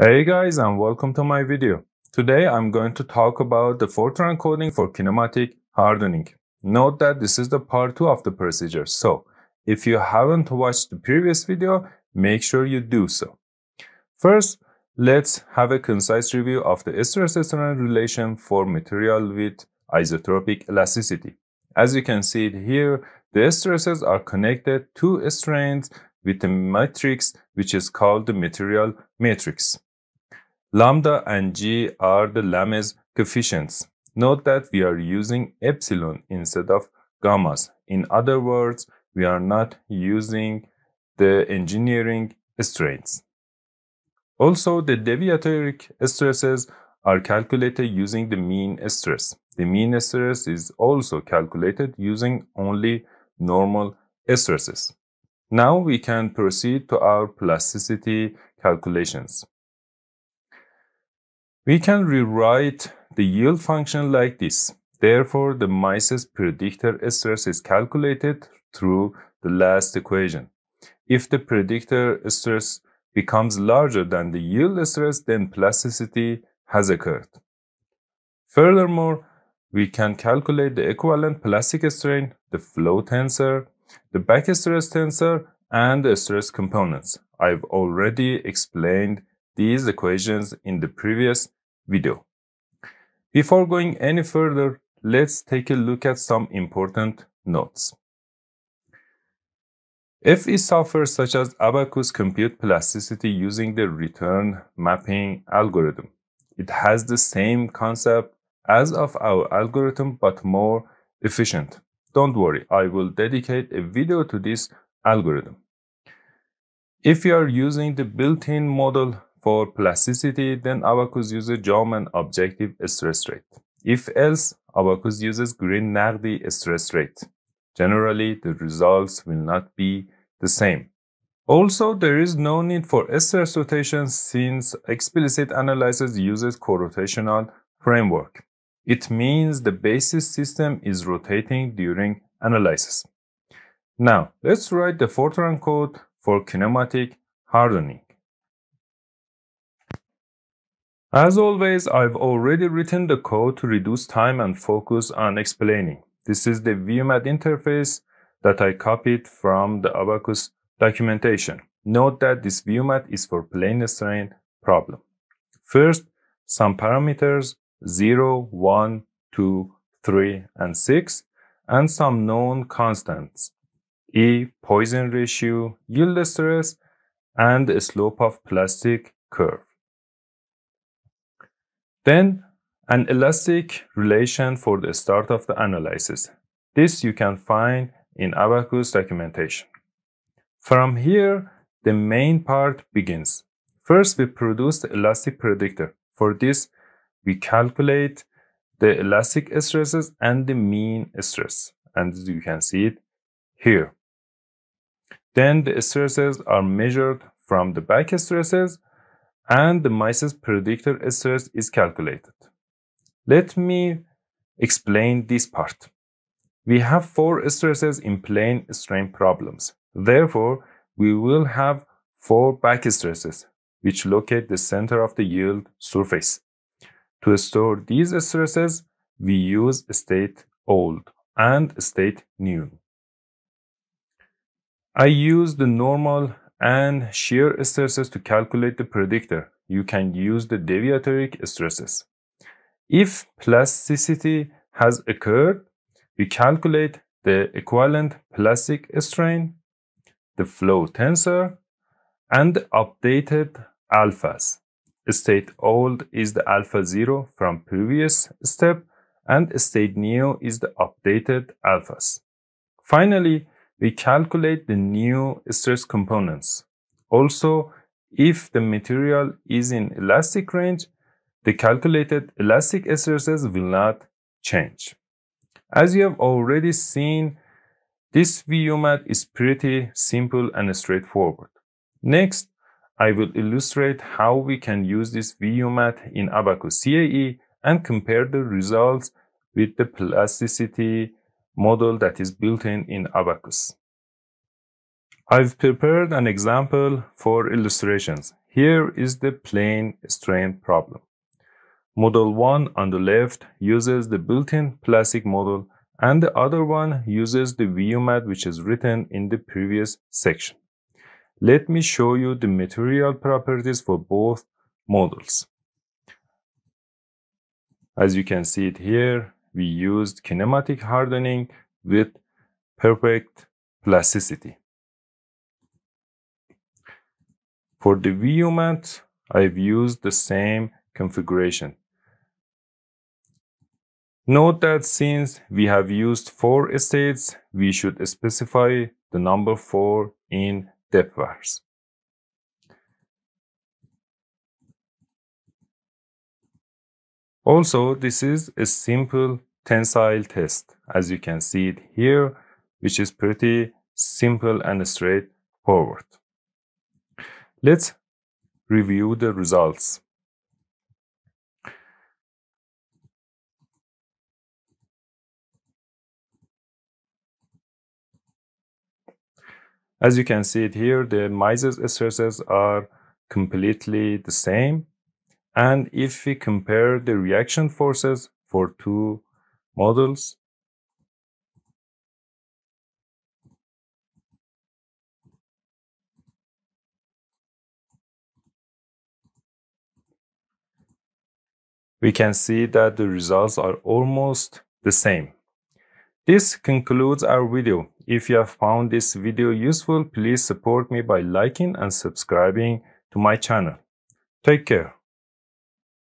Hey guys and welcome to my video. Today I'm going to talk about the Fortran coding for kinematic hardening. Note that this is the part 2 of the procedure, so if you haven't watched the previous video, make sure you do so. First, let's have a concise review of the stress-strain relation for material with isotropic elasticity. As you can see here, the stresses are connected to strains with a matrix which is called the material matrix. Lambda and g are the Lamés coefficients. Note that we are using epsilon instead of gammas. In other words, we are not using the engineering strains. Also, the deviatoric stresses are calculated using the mean stress. The mean stress is also calculated using only normal stresses. Now we can proceed to our plasticity calculations. We can rewrite the yield function like this. Therefore, the Mises predictor stress is calculated through the last equation. If the predictor stress becomes larger than the yield stress, then plasticity has occurred. Furthermore, we can calculate the equivalent plastic strain, the flow tensor, the back stress tensor, and the stress components. I've already explained these equations in the previous video. Before going any further, let's take a look at some important notes. If FE software such as Abaqus compute plasticity using the return mapping algorithm. It has the same concept as of our algorithm but more efficient. Don't worry, I will dedicate a video to this algorithm. If you are using the built-in model for plasticity, then Abaqus uses Jaumann objective stress rate. If else, Abaqus uses Green-Naghdi stress rate. Generally, the results will not be the same. Also, there is no need for stress rotation since explicit analysis uses co-rotational framework. It means the basis system is rotating during analysis. Now, let's write the Fortran code for kinematic hardening. As always, I've already written the code to reduce time and focus on explaining. This is the VUMAT interface that I copied from the Abaqus documentation. Note that this VUMAT is for plane strain problem. First, some parameters 0, 1, 2, 3, and 6, and some known constants E, Poisson ratio, yield stress, and slope of plastic curve. Then, an elastic relation for the start of the analysis. This you can find in Abaqus documentation. From here, the main part begins. First, we produce the elastic predictor. For this, we calculate the elastic stresses and the mean stress. And you can see it here. Then the stresses are measured from the back stresses and the Mises predictor stress is calculated. Let me explain this part. We have four stresses in plane strain problems. Therefore, we will have four back stresses, which locate the center of the yield surface. To store these stresses, we use state old and state new. I use the normal and shear stresses to calculate the predictor. You can use the deviatoric stresses. If plasticity has occurred, we calculate the equivalent plastic strain, the flow tensor, and the updated alphas. State old is the alpha 0 from previous step and state new is the updated alphas. Finally, we calculate the new stress components. Also, if the material is in elastic range, the calculated elastic stresses will not change. As you have already seen, this VUMAT is pretty simple and straightforward. Next, I will illustrate how we can use this VUMAT in Abaqus CAE and compare the results with the plasticity model that is built in in Abaqus. I've prepared an example for illustrations. Here is the plane strain problem. Model 1 on the left uses the built-in plastic model and the other one uses the VUMAT which is written in the previous section. Let me show you the material properties for both models. As you can see it here, we used kinematic hardening with perfect plasticity. For the VUMAT, I've used the same configuration. Note that since we have used four states, we should specify the number 4 in depvars. Also, this is a simple tensile test, as you can see it here, which is pretty simple and straightforward. Let's review the results. As you can see it here, the Mises stresses are completely the same. And if we compare the reaction forces for two models, we can see that the results are almost the same. This concludes our video. If you have found this video useful, please support me by liking and subscribing to my channel. Take care.